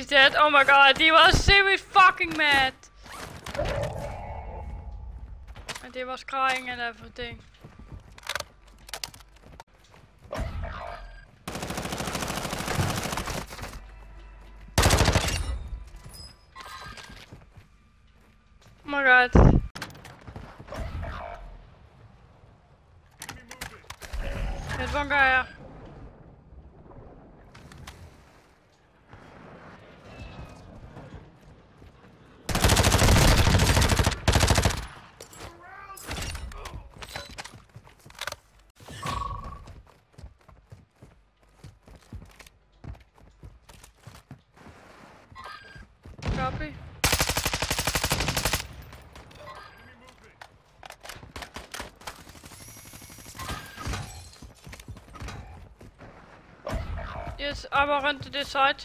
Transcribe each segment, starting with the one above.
She's dead. Oh my god, he was seriously fucking mad. And he was crying and everything. Oh my god. There's one guy here. Copy. Yes, I will run to this side.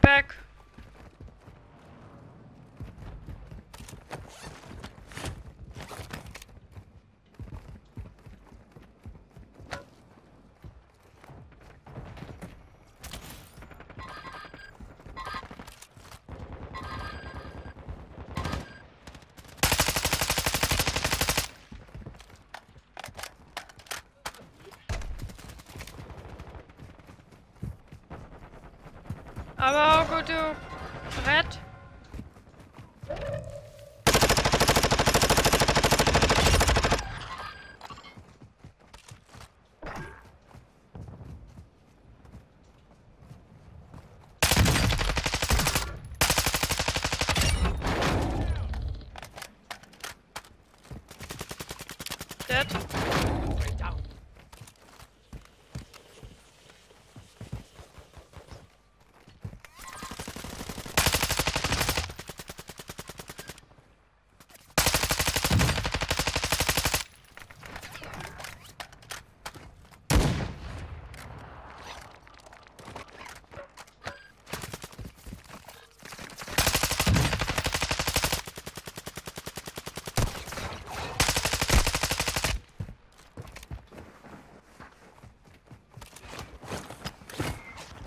Back. Aber auch gute Brett.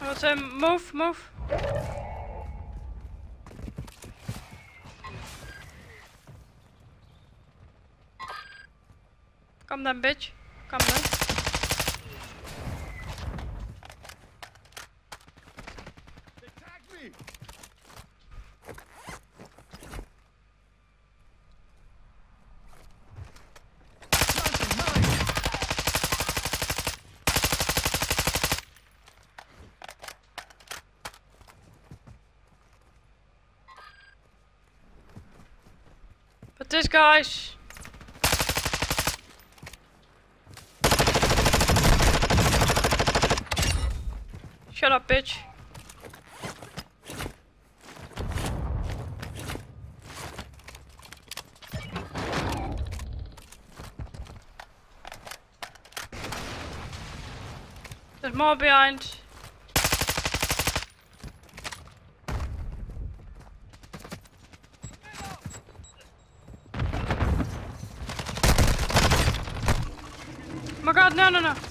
Would say move, move. Come then, bitch. Come then. But this guy's. Shut up, bitch. There's more behind. My god, no, no, no.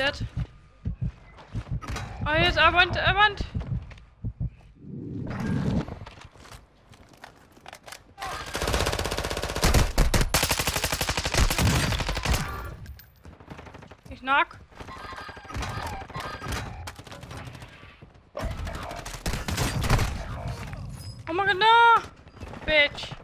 Dead. Oh yes, I want, I want. He's knock. Oh my god, no! Bitch.